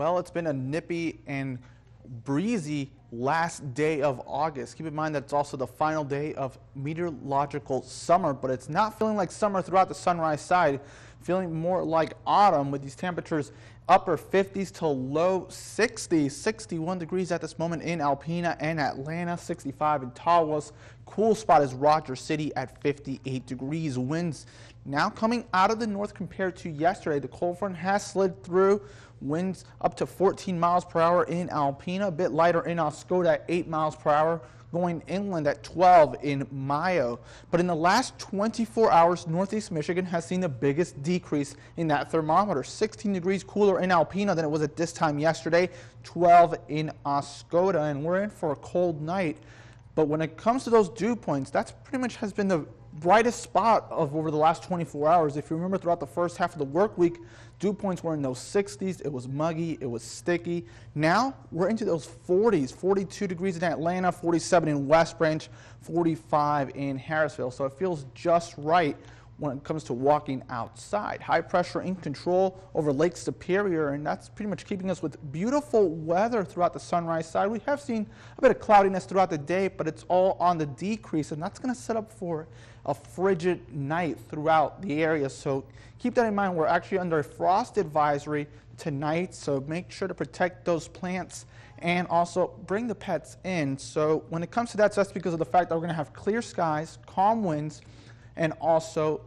Well, it's been a nippy and breezy last day of August. Keep in mind that it's also the final day of meteorological summer, but it's not feeling like summer throughout the sunrise side, feeling more like autumn with these temperatures upper 50s to low 60s, 61 degrees at this moment in Alpena and Atlanta, 65 in Tawas. Cool spot is Rogers City at 58 degrees. Winds now coming out of the north compared to yesterday. The cold front has slid through. Winds up to 14 miles per hour in Alpena, a bit lighter in Oscoda at 8 miles per hour going inland at 12 in Mio. But in the last 24 hours, Northeast Michigan has seen the biggest decrease in that thermometer. 16 degrees cooler in Alpena than it was at this time yesterday, 12 in Oscoda, and we're in for a cold night. But when it comes to those dew points, that's pretty much has been the brightest spot of over the last 24 hours. If you remember throughout the first half of the work week, dew points were in those 60s. It was muggy, it was sticky. Now we're into those 40s, 42 degrees in Atlanta, 47 in West Branch, 45 in Harrisville. So it feels just right when it comes to walking outside. High pressure in control over Lake Superior, and that's pretty much keeping us with beautiful weather throughout the sunrise side. We have seen a bit of cloudiness throughout the day, but it's all on the decrease, and that's going to set up for a frigid night throughout the area. So keep that in mind. We're actually under a frost advisory tonight, so make sure to protect those plants and also bring the pets in. So when it comes to that, so that's because of the fact that we're going to have clear skies, calm winds, and also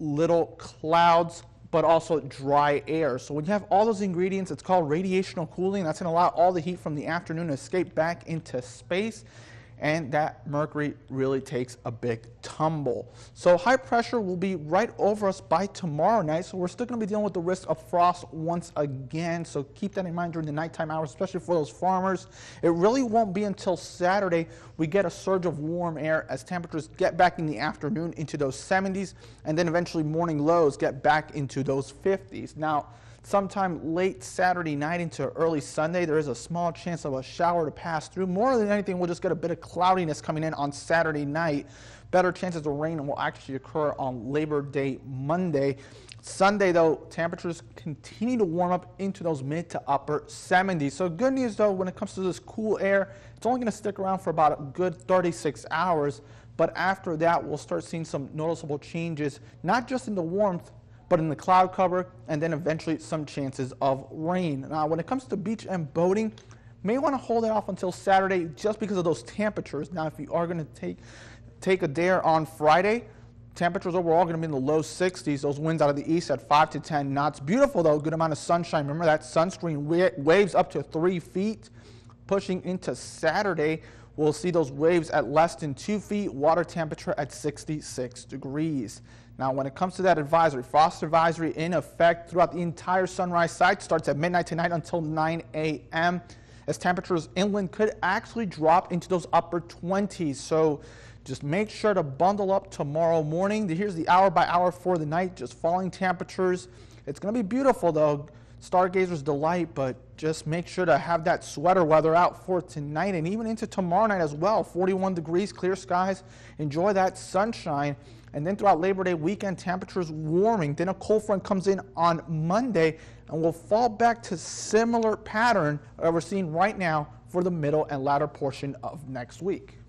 little clouds, but also dry air. So when you have all those ingredients, it's called radiational cooling. That's going to allow all the heat from the afternoon to escape back into space and that mercury really takes a big tumble. So high pressure will be right over us by tomorrow night, so we're still going to be dealing with the risk of frost once again, so keep that in mind during the nighttime hours, especially for those farmers. It really won't be until Saturday we get a surge of warm air as temperatures get back in the afternoon into those 70s, and then eventually morning lows get back into those 50s. Now, sometime late Saturday night into early Sunday, there is a small chance of a shower to pass through. More than anything, we'll just get a bit of cloudiness coming in on Saturday night. Better chances of rain will actually occur on Labor Day Monday. Sunday, though, temperatures continue to warm up into those mid to upper 70s. So good news, though, when it comes to this cool air, it's only going to stick around for about a good 36 hours. But after that, we'll start seeing some noticeable changes, not just in the warmth, but in the cloud cover, and then eventually some chances of rain. Now, when it comes to beach and boating, may want to hold it off until Saturday just because of those temperatures. Now, if you are going to take take a dare on Friday, temperatures overall going to be in the low 60s. Those winds out of the east at 5 to 10 knots. Beautiful though, good amount of sunshine. Remember that sunscreen waves up to 3 feet. Pushing into Saturday, we'll see those waves at less than 2 feet, water temperature at 66 degrees. Now, when it comes to that advisory, frost advisory in effect throughout the entire sunrise side starts at midnight tonight until 9 a.m. As temperatures inland could actually drop into those upper 20s. So just make sure to bundle up tomorrow morning. Here's the hour by hour for the night, just falling temperatures. It's going to be beautiful though. Stargazer's delight, but just make sure to have that sweater weather out for tonight and even into tomorrow night as well. 41 degrees, clear skies. Enjoy that sunshine. And then throughout Labor Day weekend, temperatures warming. Then a cold front comes in on Monday and we'll fall back to similar pattern that we're seeing right now for the middle and latter portion of next week.